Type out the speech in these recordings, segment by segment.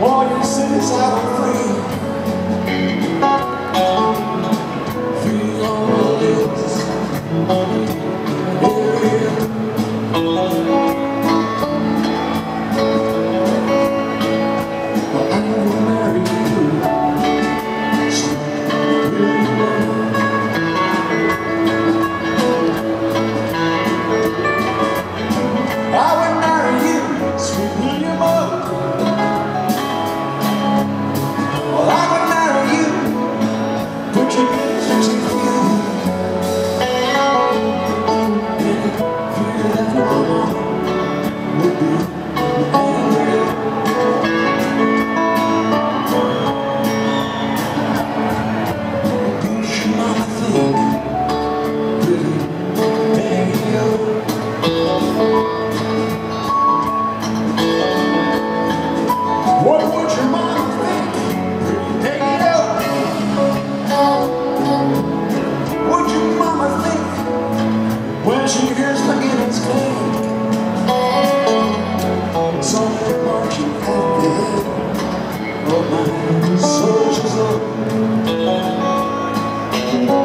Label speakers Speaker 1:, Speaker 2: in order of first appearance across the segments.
Speaker 1: all your sins I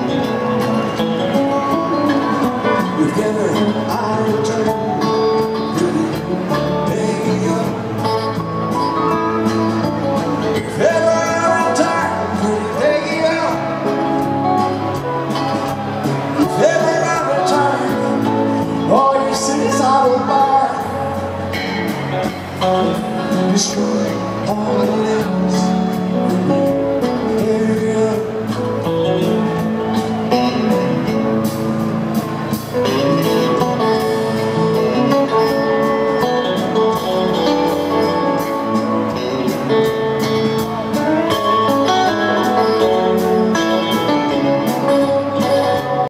Speaker 1: If